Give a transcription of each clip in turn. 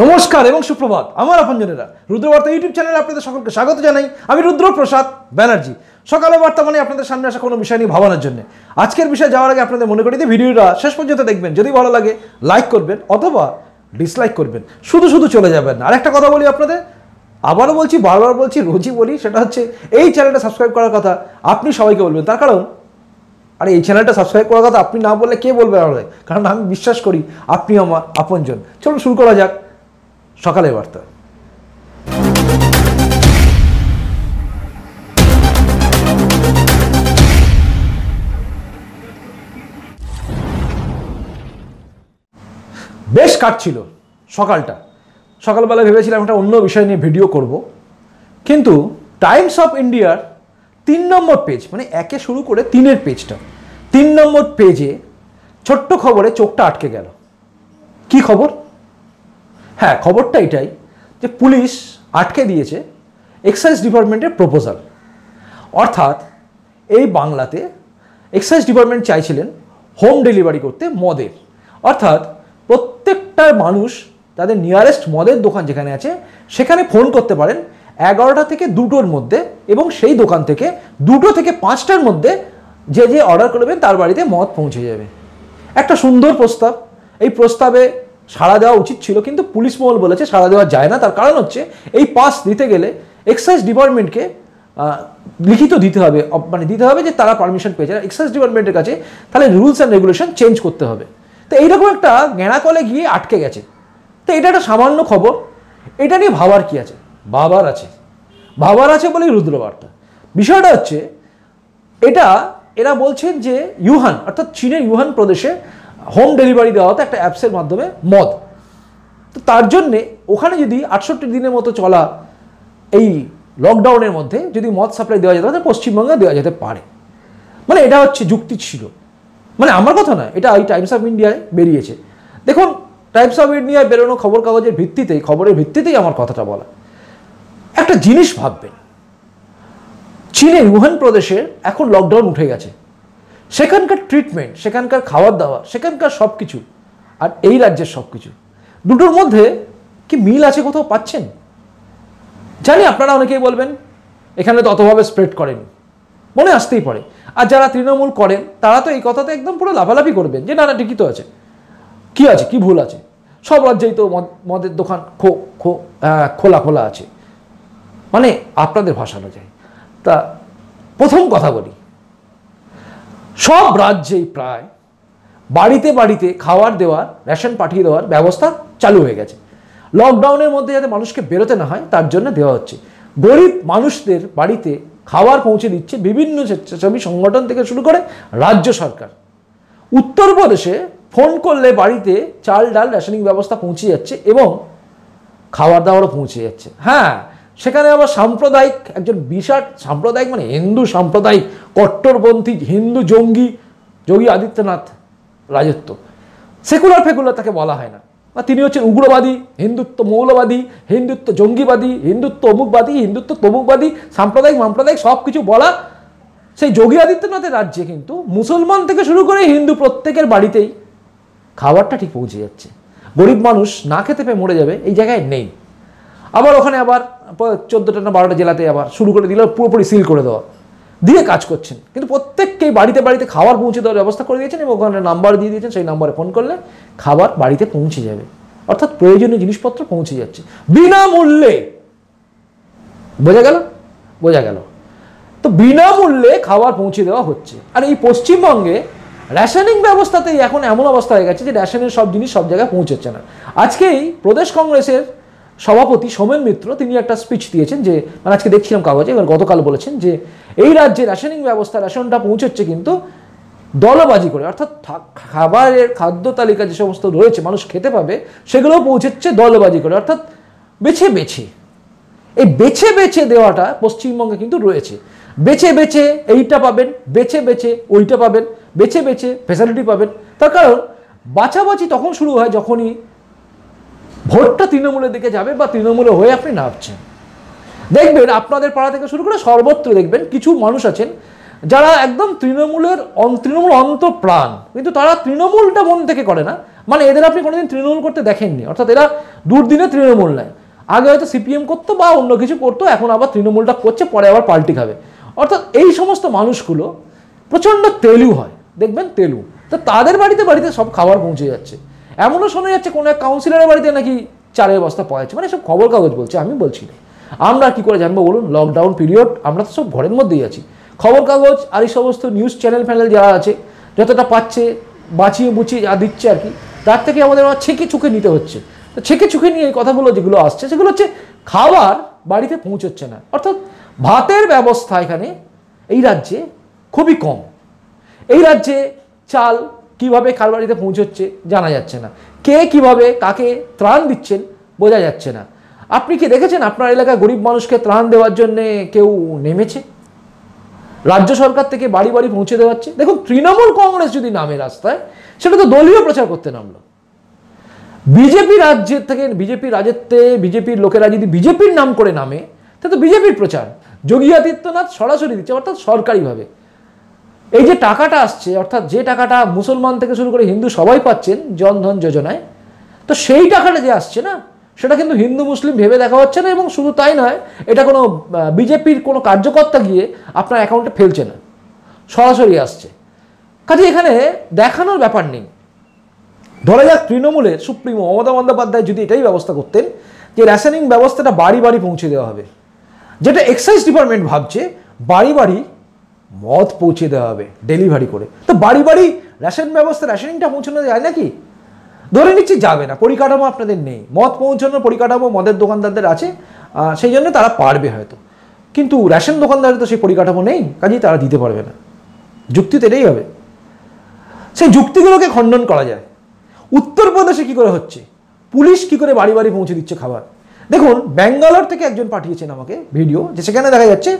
নমস্কার এবং সুপ্রভাত, আমার আপনজনেরা। রুদ্রবার্তা ইউটিউব চ্যানেলে আপনাদের সকলকে স্বাগত জানাই। আমি রুদ্রপ্রসাদ ব্যানার্জি। সকালে বার্তা মানে আপনাদের সামনে আসা কোনো বিষয় নিয়ে ভাবানোর জন্য। আজকের বিষয়ে যাওয়ার আগে আপনাদের মনে করি যে ভিডিওটা শেষ পর্যন্ত দেখবেন। যদি ভালো লাগে লাইক করবেন অথবা ডিসলাইক করবেন। শুধু শুধু চলে যাবেন। আর একটা কথা বলি আপনাদের, আবারও বলছি, বারবার বলছি, রোজই বলি, সেটা হচ্ছে এই চ্যানেলটা সাবস্ক্রাইব করার কথা আপনি সবাইকে বলবেন। তার কারণ, আরে এই চ্যানেলটা সাবস্ক্রাইব করার কথা আপনি না বললে কে বলবে আমাদের কারণ আমি বিশ্বাস করি আপনি আমার আপনজন। চলুন শুরু করা যাক। সকালে বার্তা। বেশ কাটছিল সকালটা। সকালবেলা ভেবেছিলাম একটা অন্য বিষয় নিয়ে ভিডিও করব। কিন্তু টাইমস অফ ইন্ডিয়ার তিন নম্বর পেজ মানে একে শুরু করে তিনের পেজটা তিন নম্বর পেজে ছোট্ট খবরে চোখটা আটকে গেল। কি খবর? হ্যাঁ খবরটা এটাই যে পুলিশ আটকে দিয়েছে এক্সাইজ ডিপার্টমেন্টের প্রপোজাল অর্থাৎ এই বাংলাতে এক্সাইজ ডিপার্টমেন্ট চাইছিলেন হোম ডেলিভারি করতে মদের। অর্থাৎ প্রত্যেকটা মানুষ তাদের নিয়ারেস্ট মদের দোকান যেখানে আছে, সেখানে ফোন করতে পারেন এগারোটা থেকে দুটোর মধ্যে এবং সেই দোকান থেকে দুটো থেকে পাঁচটার মধ্যে যে যে অর্ডার করবেন তার বাড়িতে মদ পৌঁছে যাবে। একটা সুন্দর প্রস্তাব। এই প্রস্তাবে সাড়া দেওয়া উচিত ছিল, কিন্তু পুলিশ মহল বলেছে সাড়া দেওয়া যায় না। তার কারণ হচ্ছে, এই পাস দিতে গেলে এক্সাইজ ডিপার্টমেন্টকে লিখিত দিতে হবে। মানে দিতে হবে যে তারা পারমিশন পেয়েছে। এক্সাইজ ডিপার্টমেন্টের কাছে তাহলে রুলস অ্যান্ড রেগুলেশন চেঞ্জ করতে হবে। তো এইরকম একটা গেঁড়াকলে গিয়ে আটকে গেছে। তো এটা একটা সামান্য খবর। এটা নিয়ে ভাবার কি আছে? ভাবার আছে। ভাবার আছে বলেই রুদ্রবার্তা। বিষয়টা হচ্ছে, এটা এরা বলছেন যে ইউহান, অর্থাৎ চীনের ইউহান প্রদেশে হোম ডেলিভারি দেওয়া হতো একটা অ্যাপসের মাধ্যমে মদ। তো তার জন্যে ওখানে যদি আটষট্টি দিনের মতো চলা এই লকডাউনের মধ্যে যদি মদ সাপ্লাই দেওয়া যেত, তাহলে পশ্চিমবঙ্গে দেওয়া যেতে পারে। মানে এটা হচ্ছে যুক্তি ছিল। মানে আমার কথা নয়, এটা এই টাইমস অফ ইন্ডিয়ায় বেরিয়েছে। দেখুন টাইমস অফ ইন্ডিয়ায় বেরোনো খবর কাগজের ভিত্তিতেই, খবরের ভিত্তিতেই আমার কথাটা বলা। একটা জিনিস ভাববেন, চীনের উহান প্রদেশের এখন লকডাউন উঠে গেছে। সেখানকার ট্রিটমেন্ট সেখানকার খাবার দাওয়া সেখানকার সব কিছু আর এই রাজ্যের সব কিছু দুটোর মধ্যে কি মিল আছে কোথাও পাচ্ছেন? জানি আপনারা অনেকেই বলবেন, এখানে তো অতভাবে স্প্রেড করেনি। মনে আসতেই পারে। আর যারা তৃণমূল করেন, তারা তো এই কথাতে একদম পুরো লাফালাফি করবেন যে, না না তো আছে। কি আছে? কি ভুল আছে? সব রাজ্যেই তো মদ, মদের দোকান খো খো খোলা খোলা আছে। মানে আপনাদের ভাষানো যায় তা প্রথম কথা বলি সব রাজ্যেই প্রায় বাড়িতে বাড়িতে খাবার দেওয়ার, রেশন পাঠিয়ে দেওয়ার ব্যবস্থা চালু হয়ে গেছে। লকডাউনের মধ্যে যাতে মানুষকে বেরোতে না হয়, তার জন্য দেওয়া হচ্ছে। গরিব মানুষদের বাড়িতে খাবার পৌঁছে দিচ্ছে বিভিন্ন স্বেচ্ছাসেবী সংগঠন থেকে শুরু করে রাজ্য সরকার। উত্তরপ্রদেশে ফোন করলে বাড়িতে চাল, ডাল, রেশনিং ব্যবস্থা পৌঁছে যাচ্ছে এবং খাবার দাবারও পৌঁছে যাচ্ছে। হ্যাঁ সেখানে আবার সাম্প্রদায়িক একজন বিশাল সাম্প্রদায়িক মানে হিন্দু সাম্প্রদায়িক কট্টরপন্থী হিন্দু জঙ্গি যোগী আদিত্যনাথ রাজত্ব। সেকুলার ফেকুলার তাকে বলা হয় না। বা তিনি হচ্ছেন উগ্রবাদী, হিন্দুত্ব মৌলবাদী, হিন্দুত্ব জঙ্গিবাদী, হিন্দুত্ব অমুকবাদী, হিন্দুত্ব তমুকবাদী, সাম্প্রদায়িক, মাম্প্রদায়িক সব কিছু বলা সেই যোগী আদিত্যনাথের রাজ্যে কিন্তু মুসলমান থেকে শুরু করে হিন্দু প্রত্যেকের বাড়িতেই খাবারটা ঠিক পৌঁছে যাচ্ছে। গরিব মানুষ না খেতে পেয়ে মরে যাবে এই জায়গায় নেই। আবার ওখানে আবার চোদ্দোটা না বারোটা জেলাতে আবার শুরু করে দিল, পুরোপুরি সিল করে দেওয়া। দিয়ে কাজ করছেন। কিন্তু প্রত্যেককেই বাড়িতে বাড়িতে খাবার পৌঁছে দেওয়ার ব্যবস্থা করে দিয়েছেন এবং ওখানে নাম্বার দিয়ে দিয়েছেন, সেই নাম্বারে ফোন করলে খাবার বাড়িতে পৌঁছে যাবে। অর্থাৎ প্রয়োজনীয় জিনিসপত্র পৌঁছে যাচ্ছে। বিনামূল্যে! বোঝা গেল? বোঝা গেল। তো বিনামূল্যে খাবার পৌঁছে দেওয়া হচ্ছে। আর এই পশ্চিমবঙ্গে রেশনিং ব্যবস্থাতেই এখন এমন অবস্থা হয়ে গেছে যে রেশনের সব জিনিস সব জায়গায় পৌঁছচ্ছে না। আজকেই প্রদেশ কংগ্রেসের সভাপতি সোমেন মিত্র, তিনি একটা স্পিচ দিয়েছেন যে মানে আজকে দেখছিলাম কাগজে, এবার গতকাল বলেছেন যে এই রাজ্যে রেশনিং ব্যবস্থা, রেশনটা পৌঁছচ্ছে কিন্তু দলবাজি করে। অর্থাৎ খাবারের খাদ্য তালিকা যে সমস্ত রয়েছে, মানুষ খেতে পাবে সেগুলোও পৌঁছচ্ছে দলবাজি করে। অর্থাৎ বেছে বেছে। এই বেছে বেছে দেওয়াটা পশ্চিমবঙ্গে কিন্তু রয়েছে। বেছে বেছে এইটা পাবেন, বেছে বেছে ওইটা পাবেন, বেছে বেছে ফেসিলিটি পাবেন। তার কারণ বাছাবাছি তখন শুরু হয় যখনই ভোটটা তৃণমূলের দিকে যাবে বা তৃণমূলে হয়ে আপনি নামছেন। দেখবেন আপনাদের পাড়া থেকে শুরু করে সর্বত্র দেখবেন কিছু মানুষ আছেন যারা একদম তৃণমূলের তৃণমূল অন্তপ্রাণ। কিন্তু তারা তৃণমূলটা মন থেকে করে না। মানে এদের আপনি কোনোদিন তৃণমূল করতে দেখেননি। অর্থাৎ এরা দুর্দিনে তৃণমূল নেয়। আগে হয়তো সিপিএম করতো বা অন্য কিছু করতো, এখন আবার তৃণমূলটা করছে, পরে আবার পাল্টি খাবে। অর্থাৎ এই সমস্ত মানুষগুলো প্রচণ্ড তেলু হয়। দেখবেন তেলু। তো তাদের বাড়িতে বাড়িতে সব খাবার পৌঁছে যাচ্ছে। এমনও শোনা যাচ্ছে কোনো এক কাউন্সিলরের বাড়িতে নাকি চালের বস্তা পাওয়া যাচ্ছে মানে সব খবর কাগজ বলছে, আমি বলছি না। আমরা কি করে জানব বলুন? লকডাউন পিরিয়ড আমরা তো সব ঘরের মধ্যেই আছি। খবর কাগজ আর এই সমস্ত নিউজ চ্যানেল ফ্যানেল যারা আছে, যতটা পাচ্ছে, বাঁচিয়ে বুচিয়ে যা দিচ্ছে আর কি, তার থেকে আমাদের ছেঁকে চুকে নিতে হচ্ছে। ছেঁকে চুকে নিয়ে এই কথাগুলো যেগুলো আসছে, সেগুলো হচ্ছে খাবার বাড়িতে পৌঁছচ্ছে না। অর্থাৎ ভাতের ব্যবস্থা এখানে এই রাজ্যে খুবই কম। এই রাজ্যে চাল কীভাবে কার বাড়িতে পৌঁছচ্ছে জানা যাচ্ছে না। কে কীভাবে, কাকে ত্রাণ দিচ্ছেন বোঝা যাচ্ছে না। আপনি কি দেখেছেন আপনার এলাকায় গরিব মানুষকে ত্রাণ দেওয়ার জন্য কেউ নেমেছে? রাজ্য সরকার থেকে বাড়ি বাড়ি পৌঁছে দেওয়াচ্ছে দেখুন, তৃণমূল কংগ্রেস যদি নামে রাস্তায়, সেটা তো দলীয় প্রচার করতে নামলো। বিজেপি রাজ্যের থেকে, বিজেপি রাজত্বে, বিজেপির লোকেরা যদি বিজেপির নাম করে নামে তাহলে তো বিজেপির প্রচার। যোগী আদিত্যনাথ সরাসরি দিচ্ছে, অর্থাৎ সরকারিভাবে। এই যে টাকাটা আসছে, অর্থাৎ যে টাকাটা মুসলমান থেকে শুরু করে হিন্দু সবাই পাচ্ছেন, জনধন যোজনায়, তো সেই টাকাটা যে আসছে না সেটা কিন্তু হিন্দু, মুসলিম ভেবে দেখা হচ্ছে না এবং শুধু তাই নয়, এটা কোনো বিজেপির কোনো কার্যকর্তা গিয়ে আপনার অ্যাকাউন্টে ফেলছে না। সরাসরি আসছে। কাজে এখানে দেখানোর ব্যাপার নেই। ধরা যাক তৃণমূলের সুপ্রিমো মমতা বন্দ্যোপাধ্যায় যদি এটাই ব্যবস্থা করতেন যে রেশনিং ব্যবস্থাটা বাড়ি বাড়ি পৌঁছে দেওয়া হবে। যেটা এক্সাইজ ডিপার্টমেন্ট ভাবছে, বাড়ি বাড়ি মদ পৌঁছে দেওয়া হবে ডেলিভারি করে। তো বাড়ি বাড়ি রেশন ব্যবস্থা রেশনিংটা পৌঁছানো যায় নাকি? ধরে নিচ্ছি যাবে না, পরিকাঠামো আপনাদের নেই। মদ পৌঁছানোর পরিকাঠামো মদের দোকানদারদের আছে সেই জন্য তারা পারবে হয়তো। কিন্তু রেশন দোকানদারের তো সেই পরিকাঠামো নেই, কাজেই তারা দিতে পারবে না। যুক্তি তো এটাই হবে। সেই যুক্তিগুলোকে খণ্ডন করা যায়। উত্তরপ্রদেশে কি করে হচ্ছে? পুলিশ কি করে বাড়ি বাড়ি পৌঁছে দিচ্ছে খাবার? দেখুন, ব্যাঙ্গালোর থেকে একজন পাঠিয়েছেন আমাকে ভিডিও, যে সেখানে দেখা যাচ্ছে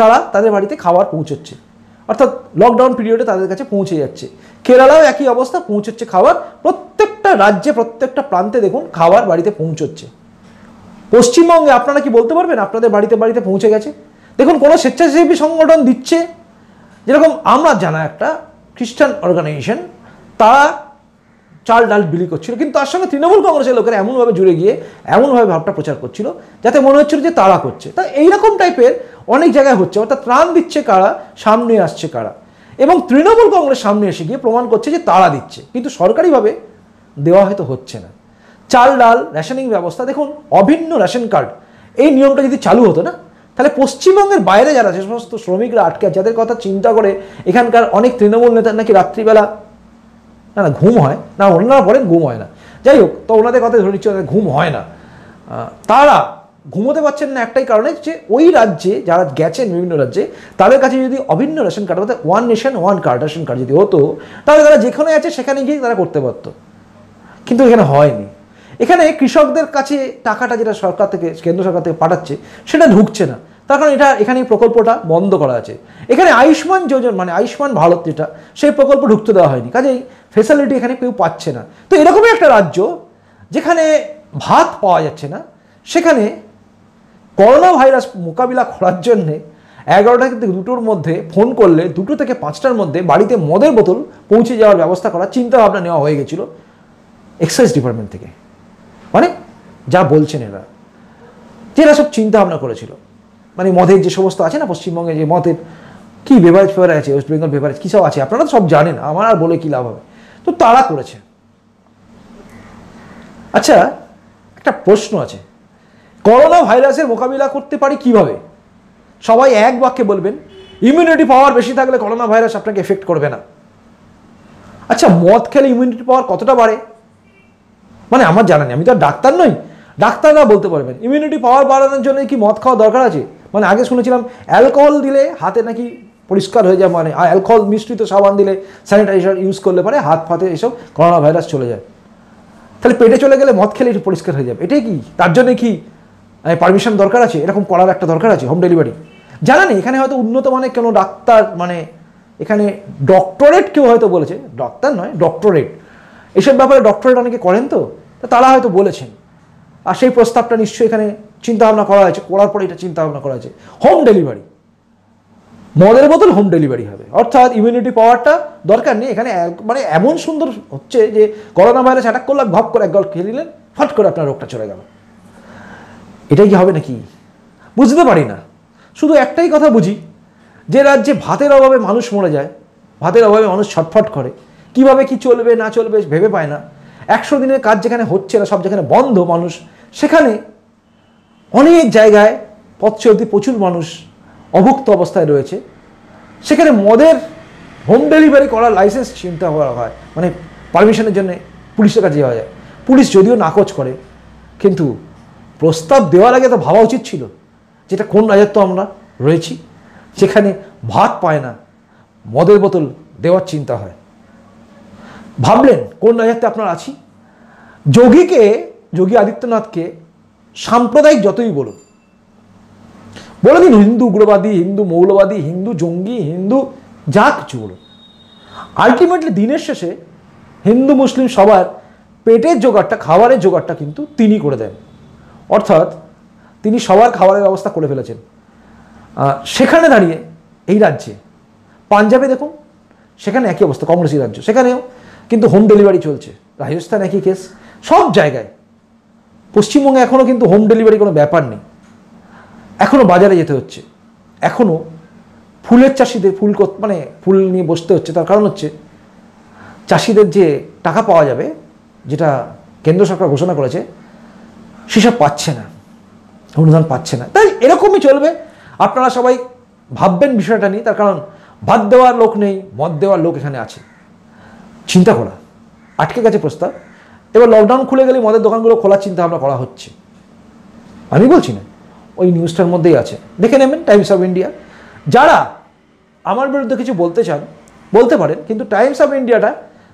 তারা তাদের বাড়িতে খাবার পৌঁছচ্ছে। অর্থাৎ লকডাউন পিরিয়ডে তাদের কাছে পৌঁছে যাচ্ছে। কেরালাও একই অবস্থা, পৌঁছচ্ছে খাবার। প্রত্যেকটা রাজ্যে, প্রত্যেকটা প্রান্তে দেখুন, খাবার বাড়িতে পৌঁছচ্ছে। পশ্চিমবঙ্গে আপনারা কি বলতে পারবেন? আপনাদের বাড়িতে বাড়িতে পৌঁছে গেছে? দেখুন, কোনো স্বেচ্ছাসেবী সংগঠন দিচ্ছে? যেরকম আমরা জানা একটা খ্রিস্টান অর্গানাইজেশন তারা চাল ডাল বিলি করছিল। কিন্তু তার সঙ্গে তৃণমূল কংগ্রেসের লোকেরা এমনভাবে জুড়ে গিয়ে, এমনভাবে ভাবটা প্রচার করছিল, যাতে মনে হচ্ছিল যে তারা করছে। তা এইরকম টাইপের অনেক জায়গায় হচ্ছে, অর্থাৎ ত্রাণ দিচ্ছে কারা, সামনে আসছে কারা। এবং তৃণমূল কংগ্রেস সামনে এসে গিয়ে প্রমাণ করছে যে তারা দিচ্ছে। কিন্তু সরকারিভাবে দেওয়া হয়তো হচ্ছে না। চাল ডাল, রেশনিং ব্যবস্থা, দেখুন, অভিন্ন রেশন কার্ড, এই নিয়মটা যদি চালু হতো না, তাহলে পশ্চিমবঙ্গের বাইরে যারা যে সমস্ত শ্রমিকরা আটকে যাদের কথা চিন্তা করে এখানকার অনেক তৃণমূল নেতার নাকি রাত্রিবেলা না না, ঘুম হয়। না, ওনারা বলেন ঘুম হয় না। যাই হোক, তো ওনাদের কথা ধরে নিচ্ছি ঘুম হয় না। তারা ঘুমোতে পারছেন না একটাই কারণে যে ওই রাজ্যে যারা গেছেন বিভিন্ন রাজ্যে, তাদের কাছে যদি অভিন্ন রেশন কার্ড, অর্থাৎ one nation one card ration card যদি হতো, তাহলে তারা যেখানে আছে সেখানে গিয়ে তারা করতে পারতো। কিন্তু এখানে হয়নি। এখানে কৃষকদের কাছে টাকাটা যেটা সরকার থেকে, কেন্দ্র সরকার থেকে পাঠাচ্ছে, সেটা ঢুকছে না। তার কারণ এটা এখানে প্রকল্পটা বন্ধ করা আছে। এখানে আয়ুষ্মান যোজন মানে আয়ুষ্মান ভারত যেটা, সেই প্রকল্প ঢুকতে দেওয়া হয়নি। কাজেই ফেসিলিটি এখানে কেউ পাচ্ছে না। তো এরকমই একটা রাজ্য যেখানে ভাত পাওয়া যাচ্ছে না, সেখানে করোনা ভাইরাস মোকাবিলা করার জন্যে এগারোটা থেকে দুটোর মধ্যে ফোন করলে, দুটো থেকে পাঁচটার মধ্যে বাড়িতে মদের বোতল পৌঁছে যাওয়ার ব্যবস্থা করার চিন্তা ভাবনা নেওয়া হয়ে গেছিল এক্সাইজ ডিপার্টমেন্ট থেকে। মানে যা বলছেন এরা। যে এরা সব চিন্তা ভাবনা করেছিল। মানে মদের যে সমস্ত আছে না পশ্চিমবঙ্গে যে মদের, কি বেভারেজ ফেভারেজ আছে ওয়েস্ট বেঙ্গল বেভারেজ কী সব আছে? আপনারা সব জানেন, আমার আর বলে কী লাভ হবে? তো তারা করেছে। আচ্ছা একটা প্রশ্ন আছে। করোনা ভাইরাসের মোকাবিলা করতে পারি কীভাবে? সবাই এক বাক্যে বলবেন ইমিউনিটি পাওয়ার বেশি থাকলে করোনা ভাইরাস আপনাকে এফেক্ট করবে না। আচ্ছা মদ খেলে ইমিউনিটি পাওয়ার কতটা বাড়ে? মানে আমার জানা নেই, আমি তো ডাক্তার নই। ডাক্তাররা বলতে পারবেন ইমিউনিটি পাওয়ার বাড়ানোর জন্য কি মদ খাওয়া দরকার আছে? মানে আগে শুনেছিলাম অ্যালকোহল দিলে হাতে নাকি পরিষ্কার হয়ে যায় মানে অ্যালকোহল মিশ্রিত সাবান দিলে স্যানিটাইজার ইউজ করলে পারে হাত ফাতে এসব করোনা ভাইরাস চলে যায়। তাহলে পেটে চলে গেলে মদ খেলে একটু পরিষ্কার হয়ে যাবে। এটাই কি? তার জন্যে কি পারমিশন দরকার আছে? এরকম করার একটা দরকার আছে হোম ডেলিভারি জানা নেই, এখানে হয়তো উন্নত মানের কোনো ডাক্তার মানে এখানে ডক্টরেট কেউ হয়তো বলেছে। ডাক্তার নয় ডক্টরেট এসব ব্যাপারে ডক্টরেট অনেকে করেন তা তারা হয়তো বলেছেন। আর সেই প্রস্তাবটা নিশ্চয়ই এখানে চিন্তা ভাবনা করা হয়েছে, করার পরে এটা চিন্তা ভাবনা করা হয়েছে। হোম ডেলিভারি মদের বোতল হোম ডেলিভারি হবে। অর্থাৎ ইমিউনিটি পাওয়ারটা দরকার নেই। এখানে মানে এমন সুন্দর হচ্ছে যে করোনা ভাইরাস অ্যাটাক করলে ভাব করে এক গল খেয়ে নিলেন, ফট করে আপনার রোগটা চলে গেল। এটাই কি হবে নাকি? বুঝতে পারি না। শুধু একটাই কথা বুঝি, যে রাজ্যে ভাতের অভাবে মানুষ মরে যায়, ভাতের অভাবে মানুষ ছটফট করে, কীভাবে কি চলবে না চলবে ভেবে পায় না। একশো দিনের কাজ যেখানে হচ্ছে না, সব যেখানে বন্ধ মানুষ, সেখানে অনেক জায়গায় পথ চলতি প্রচুর মানুষ অভুক্ত অবস্থায় রয়েছে। সেখানে মদের হোম ডেলিভারি করার লাইসেন্স চিন্তা করা হয়। মানে পারমিশনের জন্য পুলিশের কাছে যাওয়া যায়। পুলিশ যদিও নাকচ করে, কিন্তু প্রস্তাব দেওয়ার আগে তো ভাবা উচিত ছিল যেটা কোন রাজত্ব আমরা রয়েছি। যেখানে ভাত পায় না, মদের বোতল দেওয়ার চিন্তা হয়। ভাবলেন কোন রাজত্বে আপনার আছি? যোগীকে, যোগী আদিত্যনাথকে সাম্প্রদায়িক যতই বলুন। বলে দিন হিন্দু উগ্রবাদী, হিন্দু মৌলবাদী, হিন্দু জঙ্গি, হিন্দু যা কিছু বলুন। আলটিমেটলি দিনের শেষে হিন্দু মুসলিম সবার পেটের জোগাড়টা, খাবারের জোগাড়টা কিন্তু তিনি করে দেন। অর্থাৎ তিনি সবার খাবারের ব্যবস্থা করে ফেলেছেন। সেখানে দাঁড়িয়ে এই রাজ্যে, পাঞ্জাবে দেখুন, সেখানে একই অবস্থা কংগ্রেসি রাজ্য। সেখানেও কিন্তু হোম ডেলিভারি চলছে, রাজস্থান একই কেস সব জায়গায়। পশ্চিমবঙ্গে এখনও কিন্তু হোম ডেলিভারি কোনো ব্যাপার নেই। এখনও বাজারে যেতে হচ্ছে। এখনও ফুলের চাষিদের ফুল মানে ফুল নিয়ে বসতে হচ্ছে। তার কারণ হচ্ছে চাষিদের যে টাকা পাওয়া যাবে, যেটা কেন্দ্র সরকার ঘোষণা করেছে, সেসব পাচ্ছে না। অনুদান পাচ্ছে না। তাই এরকমই চলবে। আপনারা সবাই ভাববেন বিষয়টা নিয়ে। তার কারণ ভাত দেওয়ার লোক নেই, মদ দেওয়ার লোক এখানে আছে। চিন্তা করা। আটকে গেছে প্রস্তাব। এবার লকডাউন খুলে গেলে মদের দোকানগুলো খোলার চিন্তা ভাবনা করা হচ্ছে। আমি বলছি না, ওই নিউজটার মধ্যেই আছে। দেখে নেবেন টাইমস অফ ইন্ডিয়া যারা আমার বিরুদ্ধে কিছু বলতে চান, বলতে পারেন, কিন্তু টাইমস অফ ইন্ডিয়াটা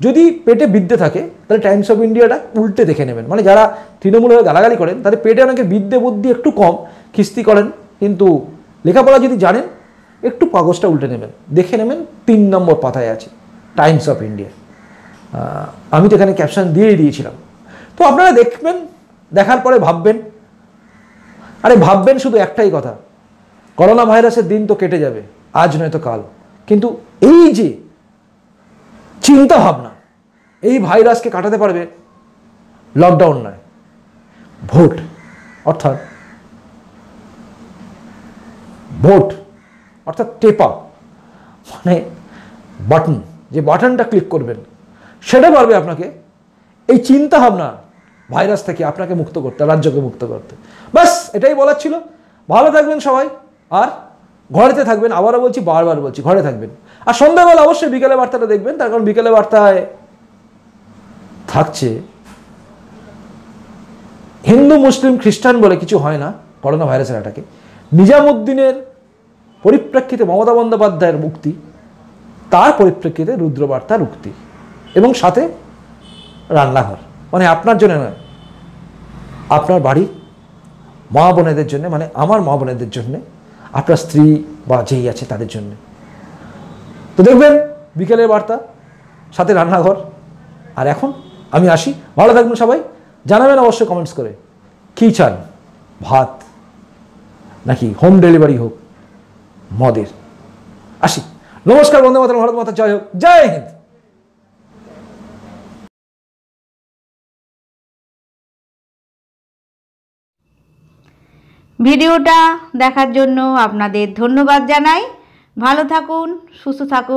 যদি পেটে বিদ্যে থাকে, তাহলে টাইমস অফ ইন্ডিয়াটা উল্টে দেখে নেবেন। মানে যারা তৃণমূলের গালাগালি করেন, তাদের পেটে অনেকে বিদ্যে বুদ্ধি একটু কম, খিস্তি করেন, কিন্তু লেখাপড়া যদি জানেন, একটু কাগজটা উল্টে নেবেন। দেখে নেবেন, তিন নম্বর পাতায় আছে টাইমস অফ ইন্ডিয়া আমি তো এখানে ক্যাপশন দিয়েই দিয়েছিলাম। তো আপনারা দেখবেন, দেখার পরে ভাববেন, আরে ভাববেন শুধু একটাই কথা করোনা ভাইরাসের দিন তো কেটে যাবে, আজ নয়তো কাল। কিন্তু এই যে চিন্তা ভাবনা এই ভাইরাসকে কাটাতে পারবে লকডাউন নয়, ভোট, অর্থাৎ ভোট, অর্থাৎ টেপা মানে বাটন যে বাটনটা ক্লিক করবেন সেটা পারবে আপনাকে। এই চিন্তা ভাবনা ভাইরাস থেকে আপনাকে মুক্ত করতে, রাজ্যকে মুক্ত করতে। ব্যাস, এটাই বলার ছিল। ভালো থাকবেন সবাই। আর ঘরেতে থাকবেন। আবারও বলছি, বারবার বলছি, ঘরে থাকবেন। আর সন্ধ্যাবেলা অবশ্যই বিকেলে বার্তাটা দেখবেন। তার কারণ বিকেলে বার্তায় থাকছে। হিন্দু, মুসলিম, খ্রিস্টান বলে কিছু হয় না করোনা ভাইরাসের অ্যাটাকে নিজামুদ্দিনের পরিপ্রেক্ষিতে মমতা বন্দ্যোপাধ্যায়ের মুক্তি, তার পরিপ্রেক্ষিতে রুদ্রবার্তার উক্তি। এবং সাথে রান্নাঘর। মানে আপনার জন্য নয়, আপনার বাড়ি মা বোনেদের জন্য মানে আমার মা বোনেদের জন্য, আপনার স্ত্রী বা যেই আছে তাদের জন্য। তো দেখবেন, বিকেলের বার্তা, সাথে রান্নাঘর। আর এখন আমি আসি, ভালো থাকবেন সবাই। জানাবেন অবশ্যই কমেন্টস করে, কী চান? ভাত নাকি হোম ডেলিভারি হোক, মদের। আসি। নমস্কার বন্দে মাতার ভারত মাতা, জয় হোক। জয় হিন্দ। ভিডিওটা দেখার জন্য আপনাদের ধন্যবাদ জানাই। ভালো থাকুন সুস্থ থাকুন।